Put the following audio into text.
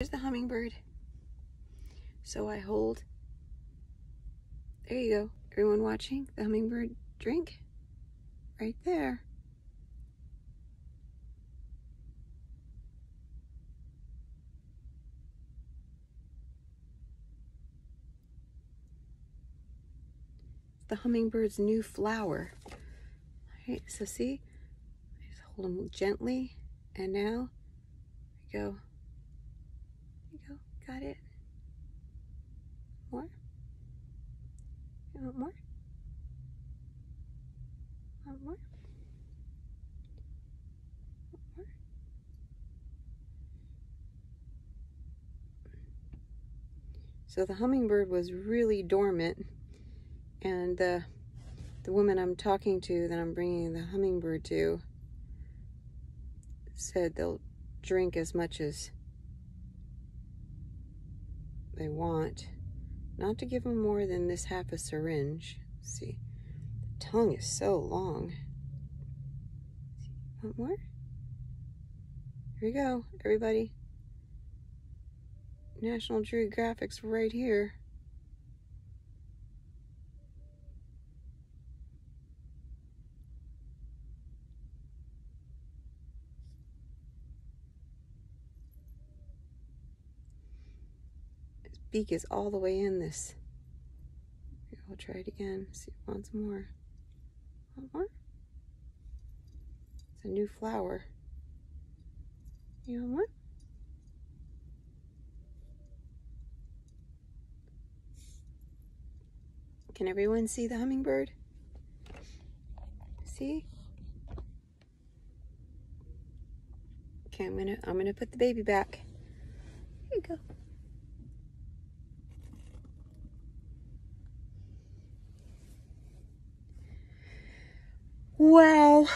There's the hummingbird. So I hold. There you go. Everyone watching the hummingbird drink right there. the hummingbird's new flower. All right, so see, I just hold them gently, and now go. Got it. More? You want more? Want more? Want more? So the hummingbird was really dormant and the the woman I'm talking to that I'm bringing the hummingbird to said they'll drink as much as they want. Not to give them more than this half a syringe. Let's see the tongue is so long. Want more? Here we go everybody. National Geographic's right here beak is all the way in this. Here, I'll try it again. See if it wants more. Want more? It's a new flower. You want more? Can everyone see the hummingbird? See? Okay, I'm gonna I'm gonna put the baby back. Here you go. Well,